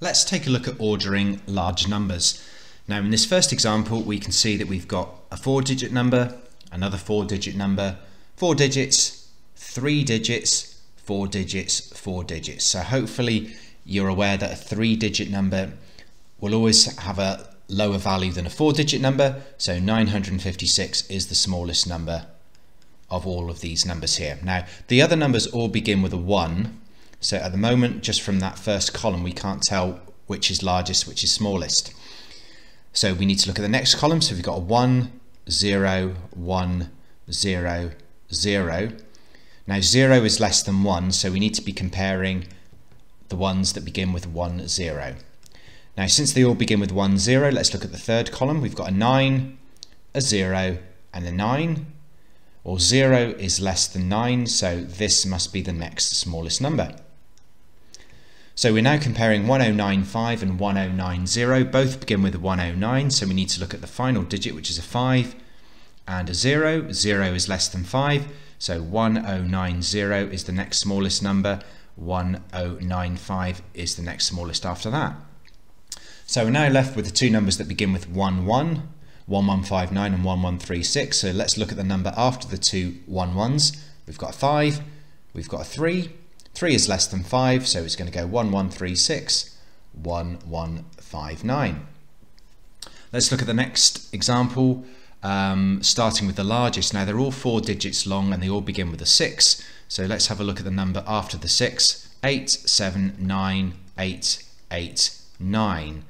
Let's take a look at ordering large numbers. Now in this first example we can see that we've got a four digit number, another four digit number, four digits, three digits, four digits, four digits. So hopefully you're aware that a three digit number will always have a lower value than a four digit number. So 956 is the smallest number of all of these numbers here. Now the other numbers all begin with a one so at the moment, just from that first column, we can't tell which is largest, which is smallest. So we need to look at the next column. So we've got a 1, 0, 1, 0, 0. Now 0 is less than 1, so we need to be comparing the ones that begin with 1, 0. Now since they all begin with 1, 0, let's look at the third column. We've got a 9, a 0, and a 9. Or 0 is less than 9, so this must be the next smallest number. So we're now comparing 1095 and 1090. Both begin with 109, so we need to look at the final digit, which is a 5 and a 0. 0 is less than 5, so 1090 is the next smallest number. 1095 is the next smallest after that. So we're now left with the two numbers that begin with 11, 1159 and 1136. So let's look at the number after the two 11s. We've got a 5, we've got a 3, 3 is less than 5, so it's going to go 1136, 1159. Let's look at the next example, um, starting with the largest. Now they're all four digits long and they all begin with a 6. So let's have a look at the number after the 6. 8, 7, 9, 8, 8, 9.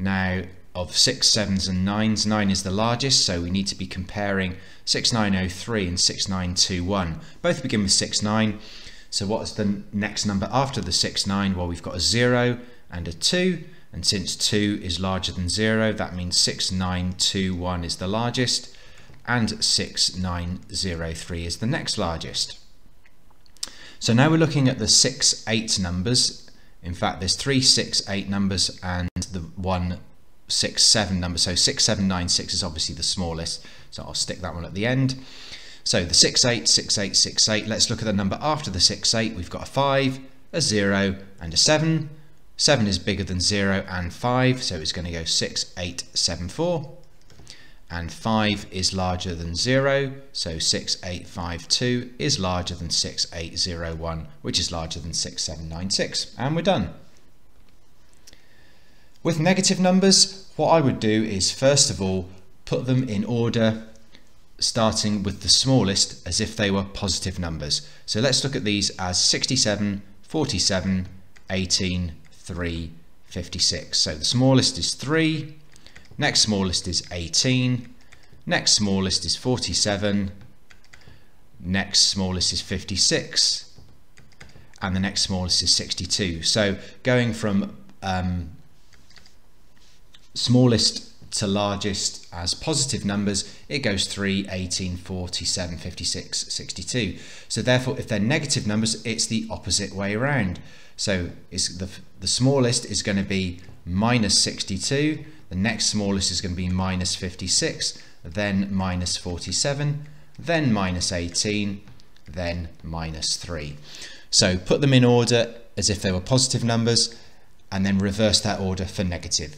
Now of 6, 7s and 9s, 9 is the largest, so we need to be comparing 6903 and 6921. Both begin with 6, 9. So what's the next number after the 6, 9? Well, we've got a 0 and a 2. And since 2 is larger than 0, that means 6921 is the largest. And 6903 is the next largest. So now we're looking at the 6, 8 numbers. In fact, there's three 6, 8 numbers and the one 6, 7 number. So 6, 7, 9, 6 is obviously the smallest. So I'll stick that one at the end. So the 6, 8, 6, 8, 6, 8. Let's look at the number after the 6, 8. We've got a 5, a 0 and a 7. 7 is bigger than 0 and 5, so it's going to go 6, 8, 7, 4. And 5 is larger than 0, so 6, 8, 5, 2 is larger than 6, 8, 0, 1, which is larger than 6, 7, 9, 6. And we're done. With negative numbers, what I would do is first of all put them in order starting with the smallest as if they were positive numbers. So let's look at these as 67, 47, 18, 3, 56. So the smallest is 3, next smallest is 18, next smallest is 47, next smallest is 56, and the next smallest is 62. So going from um, smallest to largest as positive numbers, it goes 3, 18, 47, 56, 62. So therefore, if they're negative numbers, it's the opposite way around. So the, the smallest is going to be minus 62, the next smallest is going to be minus 56, then minus 47, then minus 18, then minus 3. So put them in order as if they were positive numbers, and then reverse that order for negative.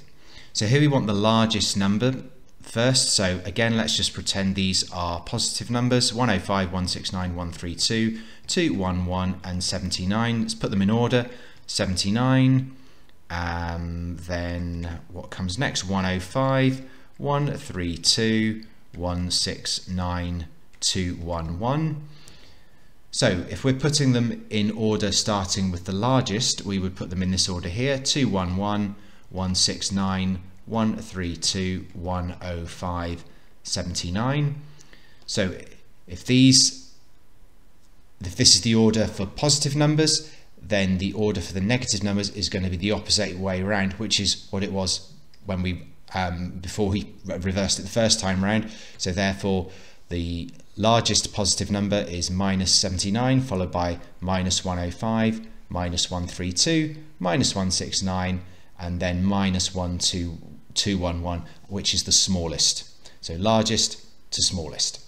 So here we want the largest number first. So again, let's just pretend these are positive numbers, 105, 169, 132, 211 and 79. Let's put them in order, 79, um, then what comes next, 105, 132, 169, 211. So if we're putting them in order starting with the largest, we would put them in this order here, 211, 169, 132, 105, 79. So if these, if this is the order for positive numbers, then the order for the negative numbers is going to be the opposite way around, which is what it was when we um, before we reversed it the first time round. So therefore, the largest positive number is minus 79, followed by minus 105, minus 132, minus 169, and then minus 1 to 211, which is the smallest. So largest to smallest.